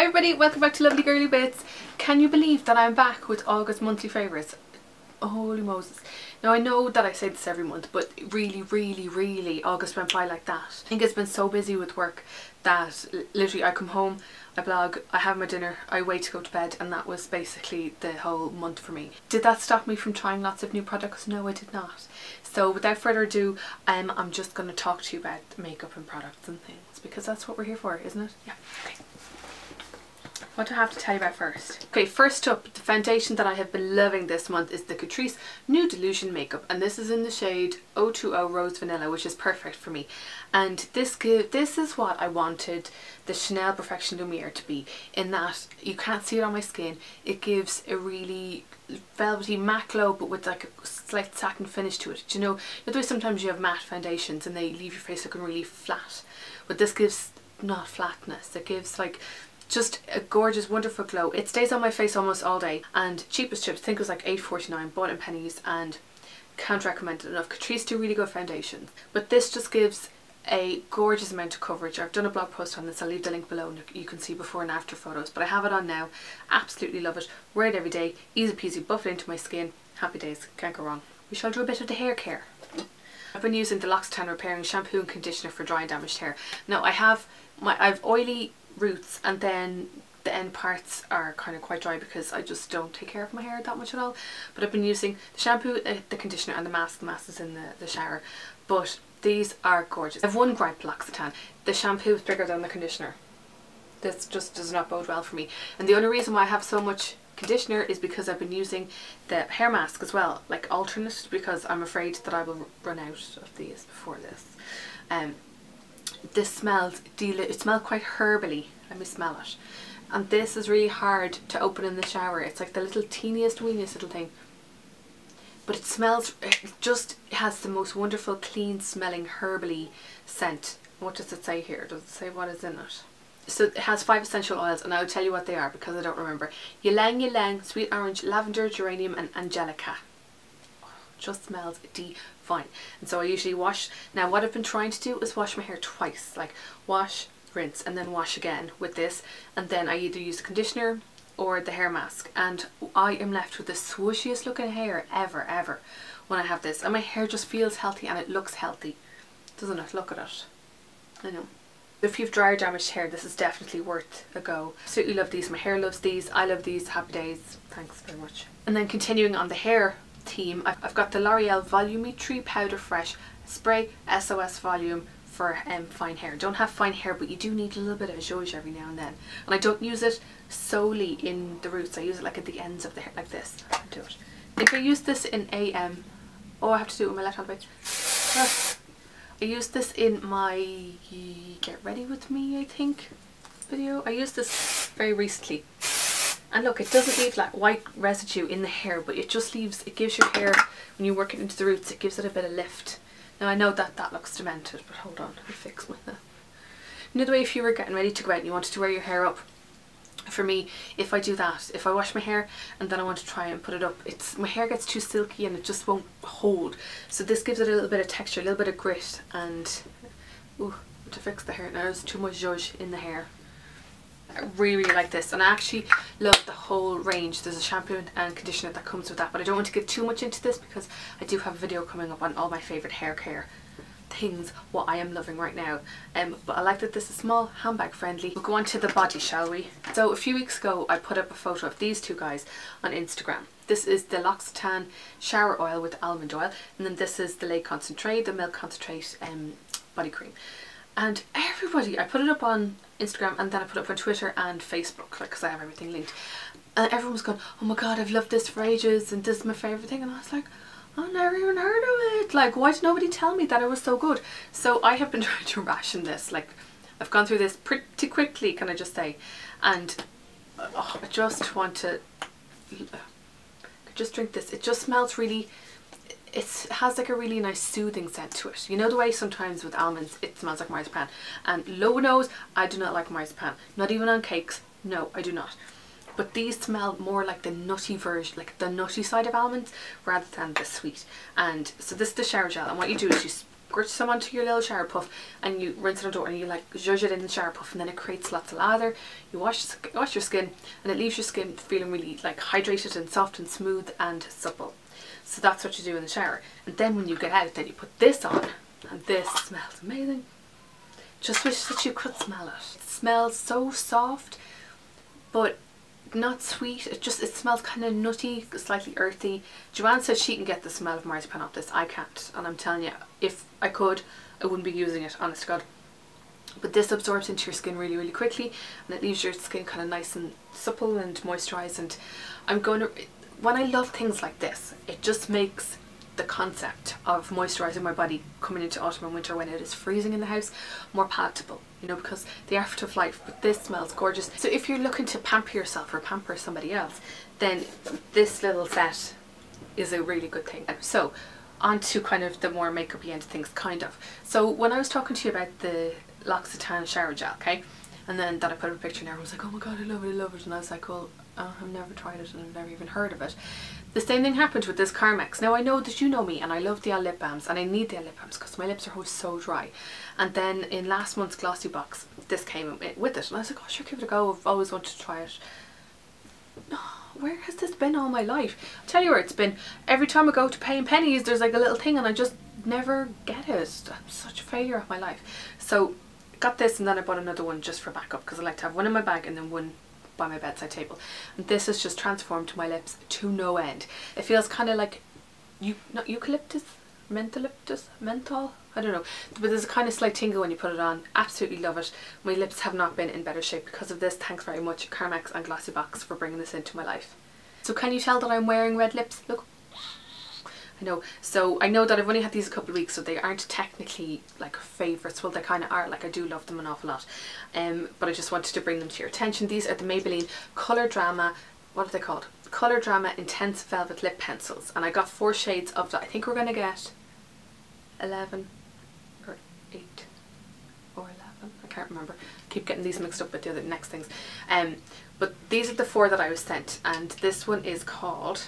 Hi everybody, welcome back to Lovely Girlie Bits. Can you believe that I'm back with August monthly favourites? Holy Moses. Now I know that I say this every month, but really, really, really August went by like that. I think it's been so busy with work that literally I come home, I blog, I have my dinner, I wait to go to bed and that was basically the whole month for me. Did that stop me from trying lots of new products? No, I did not. So without further ado, um, I'm just going to talk to you about makeup and products and things because that's what we're here for, isn't it? Yeah, okay. What do I have to tell you about first? Okay, first up, the foundation that I have been loving this month is the Catrice Nude Illusion Makeup and this is in the shade 020 Rose Vanilla which is perfect for me and this this is what I wanted the Chanel Perfection Lumiere to be in that you can't see it on my skin it gives a really velvety matte glow but with like a slight satin finish to it. Do you know, the way sometimes you have matte foundations and they leave your face looking really flat but this gives not flatness, it gives like just a gorgeous wonderful glow. It stays on my face almost all day. And cheapest chips I think it was like 8.49 bought in Penneys and can't recommend it enough. Catrice do really good foundations but this just gives a gorgeous amount of coverage. I've done a blog post on this. I'll leave the link below and you can see before and after photos. But I have it on now. Absolutely love it. Wear it every day. Easy peasy. Buff it into my skin. Happy days. Can't go wrong. We shall do a bit of the hair care. I've been using the L'Occitane repairing shampoo and conditioner for dry and damaged hair. Now I have my I've oily roots and then the end parts are kind of quite dry because I just don't take care of my hair that much at all. But I've been using the shampoo, uh, the conditioner and the mask, the mask is in the, the shower. But these are gorgeous. I have one gripe L'Occitane, the shampoo is bigger than the conditioner. This just does not bode well for me. And the only reason why I have so much conditioner is because I've been using the hair mask as well like alternate because I'm afraid that I will run out of these before this. Um, this smells it smells quite herbally let me smell it. And this is really hard to open in the shower it's like the little teeniest weeniest little thing. But it smells it just has the most wonderful clean smelling herbally scent. What does it say here? Does it say what is in it? So it has five essential oils and I'll tell you what they are because I don't remember. Ylang ylang sweet orange lavender geranium and angelica just smells divine. And so I usually wash now what I've been trying to do is wash my hair twice like wash rinse and then wash again with this. And then I either use the conditioner or the hair mask. And I am left with the swooshiest looking hair ever ever when I have this. And my hair just feels healthy and it looks healthy. Doesn't it? Look at it. I know. If you've dry or damaged hair this is definitely worth a go. Absolutely love these. My hair loves these. I love these. Happy days. Thanks very much. And then continuing on the hair theme, I've got the L'Oreal Volumetry Powder Fresh Spray SOS Volume for um, fine hair. Don't have fine hair but you do need a little bit of zhuzh every now and then. And I don't use it solely in the roots, I use it like at the ends of the hair, like this. Do it. If I use this in AM, oh I have to do it with my left hand. I used this in my Get Ready With Me I think video. I used this very recently and look it doesn't leave like white residue in the hair but it just leaves it gives your hair when you work it into the roots it gives it a bit of lift. Now I know that that looks demented but hold on me fix my thing Another way if you were getting ready to go out and you wanted to wear your hair up for me if I do that if I wash my hair and then I want to try and put it up it's my hair gets too silky and it just won't hold. So this gives it a little bit of texture a little bit of grit and ooh to fix the hair now there's too much zhuzh in the hair I really, really like this and I actually love the whole range. There's a shampoo and conditioner that comes with that but I don't want to get too much into this because I do have a video coming up on all my favourite hair care things what I am loving right now. Um, but I like that this is small handbag friendly. We'll go on to the body shall we? So a few weeks ago I put up a photo of these two guys on Instagram. This is the L'Occitane shower oil with almond oil and then this is the Lait Concentrate the milk concentrate um, body cream. And everybody I put it up on Instagram and then I put it up on Twitter and Facebook like because I have everything linked. And everyone was going oh my god I've loved this for ages and this is my favourite thing. And I was like I've never even heard of it. Like why did nobody tell me that it was so good? So I have been trying to ration this like I've gone through this pretty quickly can I just say? And oh, I just want to just drink this. It just smells really it has like a really nice soothing scent to it. You know the way sometimes with almonds it smells like marzipan and low nose I do not like marzipan. Not even on cakes. No I do not. But these smell more like the nutty version, like the nutty side of almonds rather than the sweet. And so this is the shower gel and what you do is you squirt some onto your little shower puff and you rinse it under and you like zhuzh it in the shower puff and then it creates lots of lather. You wash, wash your skin and it leaves your skin feeling really like hydrated and soft and smooth and supple. So that's what you do in the shower. And then when you get out, then you put this on and this smells amazing. Just wish that you could smell it. It smells so soft, but not sweet. It just, it smells kind of nutty, slightly earthy. Joanne says she can get the smell of marzipan off this. I can't. And I'm telling you, if I could, I wouldn't be using it, honest God. But this absorbs into your skin really, really quickly and it leaves your skin kind of nice and supple and moisturised. And I'm going to, when I love things like this, it just makes the concept of moisturising my body coming into autumn and winter when it is freezing in the house more palatable you know because the effort of life but this smells gorgeous. So if you're looking to pamper yourself or pamper somebody else then this little set is a really good thing. So on to kind of the more makeupy end things kind of. So when I was talking to you about the L'Occitane shower gel okay and then that I put up a picture and everyone was like oh my god I love it I love it. And I was like well oh, I've never tried it and I've never even heard of it the same thing happened with this Carmex. Now I know that you know me and I love the lip balms and I need the lip balms because my lips are always so dry. And then in last month's Glossybox, this came with it and I was like, oh sure, give it a go. I've always wanted to try it. where has this been all my life? I'll tell you where it's been. Every time I go to pay in Penneys, there's like a little thing and I just never get it. I'm such a failure of my life. So got this and then I bought another one just for backup because I like to have one in my bag and then one by my bedside table. And this has just transformed my lips to no end. It feels kind of like you not eucalyptus? Mentholyptus menthol? I don't know. But there's a kind of slight tingle when you put it on. Absolutely love it. My lips have not been in better shape because of this. Thanks very much Carmex and Glossybox for bringing this into my life. So can you tell that I'm wearing red lips? Look I know. So I know that I've only had these a couple of weeks, so they aren't technically like favourites. Well, they kind of are. Like I do love them an awful lot. Um, but I just wanted to bring them to your attention. These are the Maybelline Colour Drama. What are they called? Colour Drama Intense Velvet Lip Pencils. And I got four shades of that. I think we're going to get 11 or 8 or 11. I can't remember. I keep getting these mixed up with the other next things. Um, but these are the four that I was sent. And this one is called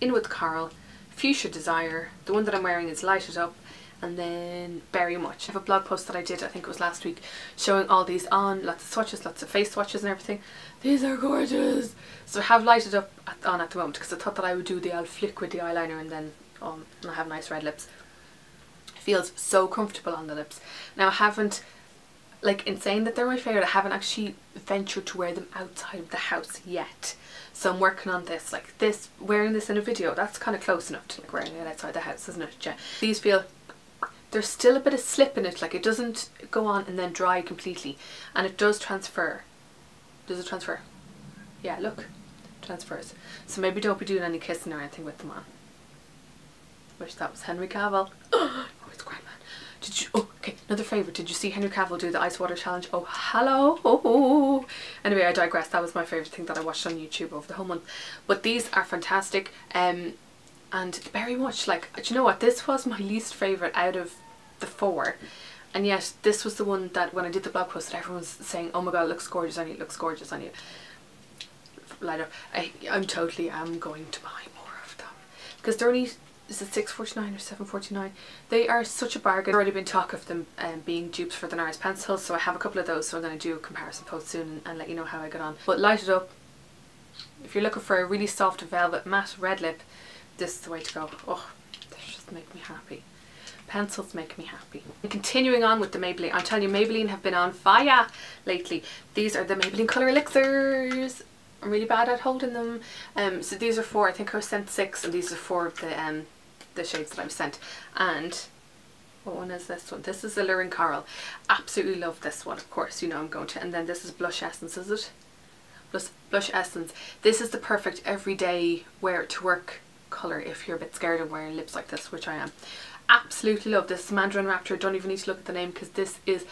In With Coral Fuchsia Desire. The one that I'm wearing is Light It Up and then Berry Much. I have a blog post that I did, I think it was last week, showing all these on, lots of swatches, lots of face swatches and everything. These are gorgeous! So I have light it up at, on at the moment because I thought that I would do the elf liquid the eyeliner and then um, and I have nice red lips. It feels so comfortable on the lips. Now I haven't, like insane that they're my favourite, I haven't actually ventured to wear them outside of the house yet. So I'm working on this, like this, wearing this in a video, that's kind of close enough to like wearing it outside the house, isn't it? Yeah. These feel, there's still a bit of slip in it, like it doesn't go on and then dry completely. And it does transfer. Does it transfer? Yeah, look, transfers. So maybe don't be doing any kissing or anything with them on. Wish that was Henry Cavill. oh, it's great. Did you, oh, okay, another favourite. Did you see Henry Cavill do the ice water challenge? Oh, hello. Anyway, I digress. That was my favourite thing that I watched on YouTube over the whole month. But these are fantastic. Um, and very much like, do you know what? This was my least favourite out of the four. And yet, this was the one that when I did the blog post that everyone was saying, oh my god, it looks gorgeous on you, looks gorgeous on you. Lighter. I, I'm totally am going to buy more of them. Because they're only is it 6.49 or 7.49 they are such a bargain I've already been talk of them um, being dupes for the NARS pencils so I have a couple of those so I'm going to do a comparison post soon and, and let you know how I get on but light it up if you're looking for a really soft velvet matte red lip this is the way to go oh they just make me happy pencils make me happy. And continuing on with the Maybelline, I'm telling you Maybelline have been on fire lately. These are the Maybelline Colour Elixirs. I'm really bad at holding them. Um, so these are four, I think I was sent six and these are four of the um, the shades that I've sent and what one is this one? This is Alluring Coral. Absolutely love this one, of course, you know I'm going to. And then this is Blush Essence, is it? Blush, Blush Essence. This is the perfect everyday wear to work colour if you're a bit scared of wearing lips like this, which I am. Absolutely love this Mandarin Rapture. Don't even need to look at the name because this is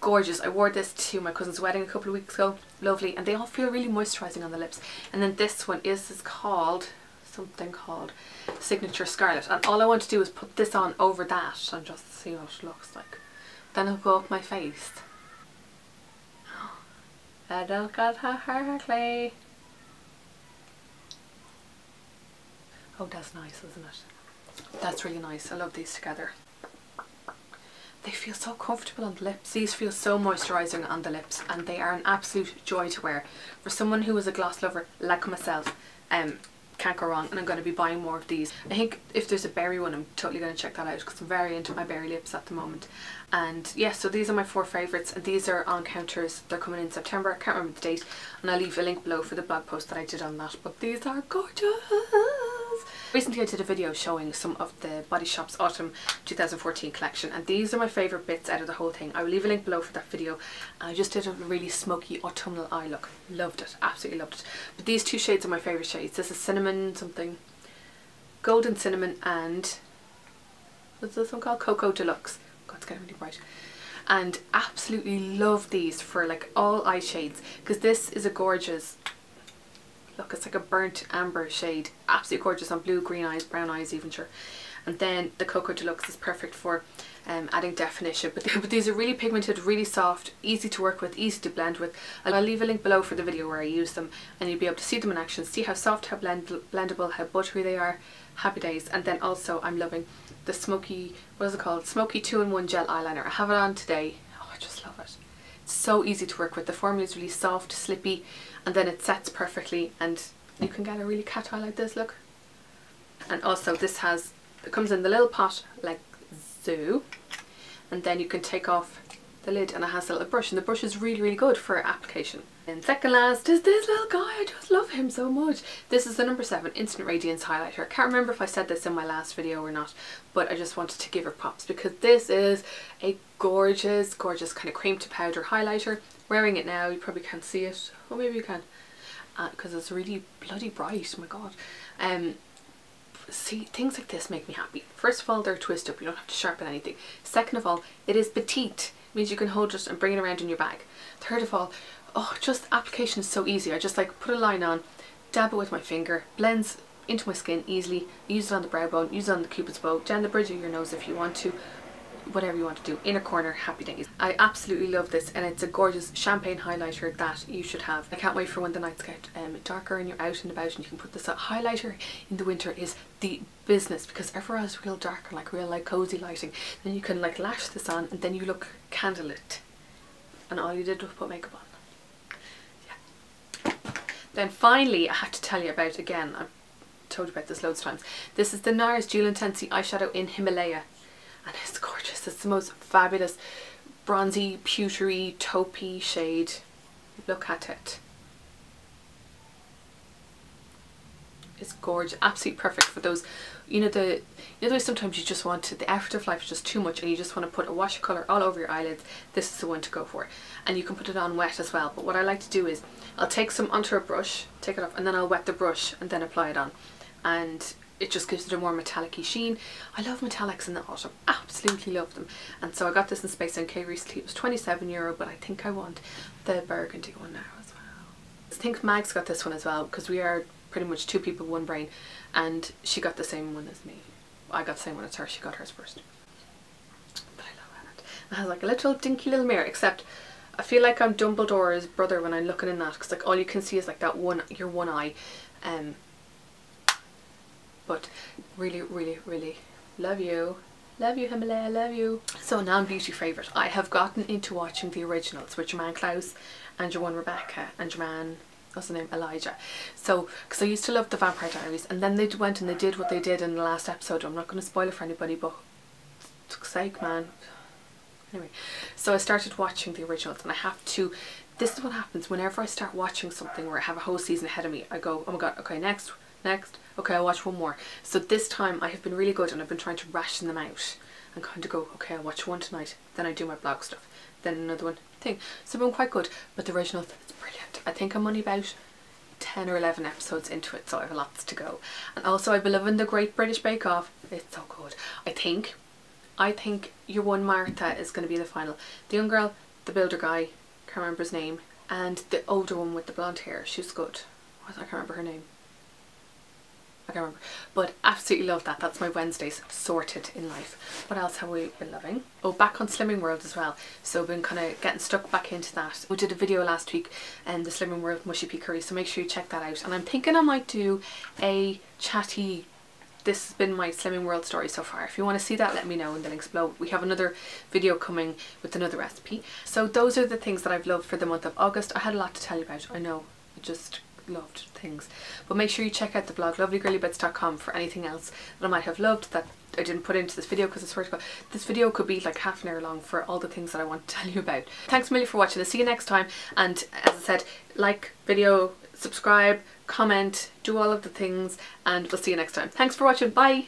gorgeous. I wore this to my cousin's wedding a couple of weeks ago. Lovely. And they all feel really moisturising on the lips. And then this one is, is called something called Signature Scarlet and all I want to do is put this on over that and just see what it looks like. Then it'll go up my face. I don't got her. Oh that's nice isn't it? That's really nice. I love these together. they feel so comfortable on the lips. These feel so moisturising on the lips and they are an absolute joy to wear. For someone who is a gloss lover like myself, um, can't go wrong and I'm going to be buying more of these. I think if there's a berry one I'm totally going to check that out because I'm very into my berry lips at the moment. And yeah, so these are my four favourites and these are on counters. They're coming in September, I can't remember the date and I'll leave a link below for the blog post that I did on that. But these are gorgeous! Recently I did a video showing some of the Body Shop's Autumn 2014 collection and these are my favourite bits out of the whole thing. I will leave a link below for that video. I just did a really smoky autumnal eye look. Loved it, absolutely loved it. But these two shades are my favourite shades. This is cinnamon something, golden cinnamon and what's this one called? Cocoa Deluxe. God, it's getting really bright and absolutely love these for like all eye shades because this is a gorgeous Look, it's like a burnt amber shade. Absolutely gorgeous on blue, green eyes, brown eyes even sure. And then the Cocoa Deluxe is perfect for um, adding definition. But, but these are really pigmented, really soft, easy to work with, easy to blend with. I'll leave a link below for the video where I use them and you'll be able to see them in action, see how soft, how blend blendable, how buttery they are. Happy days. And then also I'm loving the smoky, what is it called? Smoky 2-in-1 gel eyeliner. I have it on today. Oh, I just love it. It's so easy to work with. The formula is really soft, slippy, and then it sets perfectly and you can get a really cat eye like this look. And also this has it comes in the little pot like zoo. And then you can take off the lid and it has a little brush and the brush is really really good for application. And second last is this little guy. I just love him so much. This is the number seven instant radiance highlighter. I can't remember if I said this in my last video or not but I just wanted to give her props because this is a gorgeous gorgeous kind of cream to powder highlighter wearing it now you probably can't see it. Well maybe you can because uh, it's really bloody bright oh my god. Um see things like this make me happy. First of all they're twist up. You don't have to sharpen anything. Second of all it is petite. Means you can hold it and bring it around in your bag. Third of all oh just application is so easy. I just like put a line on dab it with my finger blends into my skin easily use it on the brow bone use it on the cupid's bow down the bridge of your nose if you want to whatever you want to do. Inner corner happy days. I absolutely love this and it's a gorgeous champagne highlighter that you should have. I can't wait for when the nights get um, darker and you're out and about and you can put this up highlighter in the winter is the business because everywhere is real dark and like real like cozy lighting. Then you can like lash this on and then you look candlelit. And all you did was put makeup on. Yeah. Then finally I have to tell you about again I've told you about this loads of times. This is the NARS Dual Intensity eyeshadow in Himalaya. And it's gorgeous. It's the most fabulous bronzy, pewtery, taupey shade. Look at it. It's gorgeous, absolutely perfect for those, you know the, you know sometimes you just want to, the effort of life is just too much and you just want to put a wash of colour all over your eyelids, this is the one to go for. And you can put it on wet as well, but what I like to do is, I'll take some onto a brush, take it off, and then I'll wet the brush and then apply it on. And it just gives it a more metallic sheen. I love metallics in the autumn, absolutely love them. And so I got this in Space NK recently, it was 27 euro, but I think I want the burgundy one now as well. I think Mag's got this one as well because we are pretty much two people, one brain, and she got the same one as me. I got the same one as her, she got hers first. But I love it. It has like a little dinky little mirror, except I feel like I'm Dumbledore's brother when I'm looking in that because like all you can see is like that one, your one eye. Um, but really really really love you. Love you Himalaya love you. So non-beauty favourite. I have gotten into watching the originals with your man Klaus and your one Rebekah and your man what's the name Elijah. So because I used to love the Vampire Diaries and then they went and they did what they did in the last episode. I'm not going to spoil it for anybody but sake man. Anyway so I started watching the originals and I have to this is what happens whenever I start watching something where I have a whole season ahead of me I go oh my god okay next next. Okay I'll watch one more. So this time I have been really good and I've been trying to ration them out and kind of go okay I'll watch one tonight then I do my blog stuff then another one thing. So I've been quite good but the original is brilliant. I think I'm only about 10 or 11 episodes into it so I have lots to go. And also I've been loving the Great British Bake Off. It's so good. I think I think your one Martha is going to be the final. The young girl the builder guy can't remember his name and the older one with the blonde hair she's good. I can't remember her name I can't remember. But absolutely love that. That's my Wednesdays sorted in life. What else have we been loving? Oh, back on Slimming World as well. So I've been kind of getting stuck back into that. We did a video last week and the Slimming World Mushy Pea Curry. So make sure you check that out. And I'm thinking I might do a chatty this has been my slimming world story so far if you want to see that let me know in the links below we have another video coming with another recipe so those are the things that I've loved for the month of August I had a lot to tell you about I know I just loved things. But make sure you check out the blog lovelygirliebits.com for anything else that I might have loved that I didn't put into this video because I swear to God this video could be like half an hour long for all the things that I want to tell you about. Thanks a million for watching. I'll see you next time. And as I said like video subscribe comment do all of the things and we'll see you next time. Thanks for watching. Bye